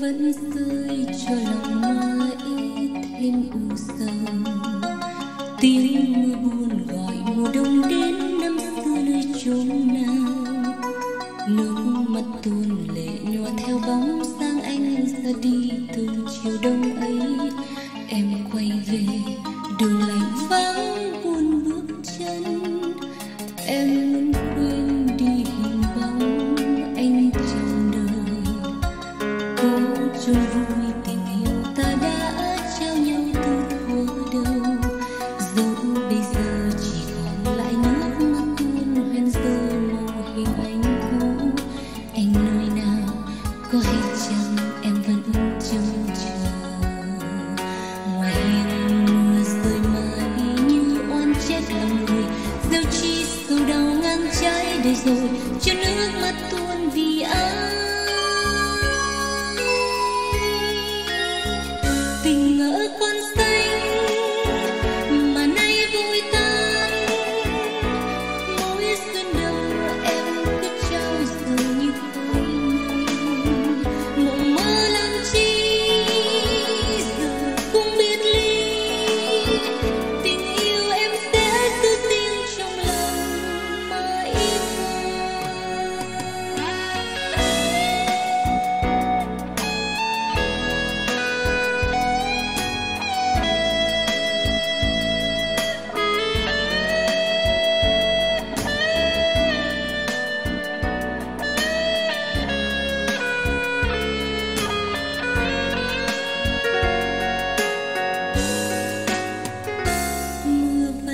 vẫn rơi cho lòng mai thêm u sầu. Tiếng mưa buồn gọi mùa đông đến, năm xưa nơi chốn nào. Nước mắt tuôn lệ nhòa theo bóng sang anh ra đi từ chiều đông ấy. Em quay về, đường lạnh vắng rồi cho nên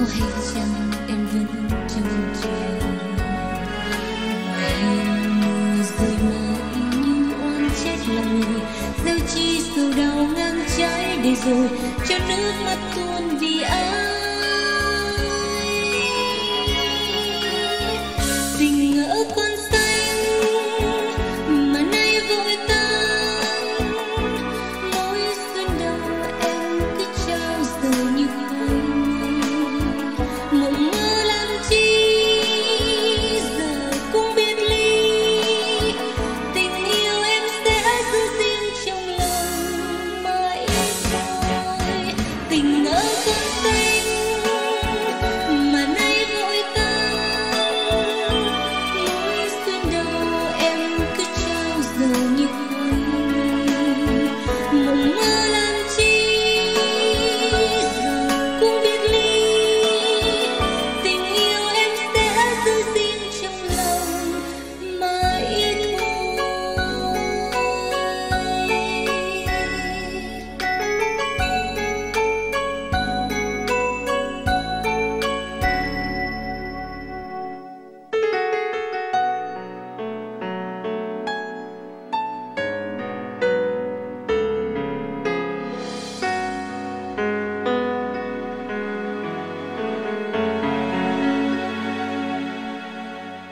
có hay chăng em vẫn trông chờ em mùa rơi mãi như oan chết lòng người chi sầu đau ngang trái để rồi cho nước mắt tuôn vì anh. something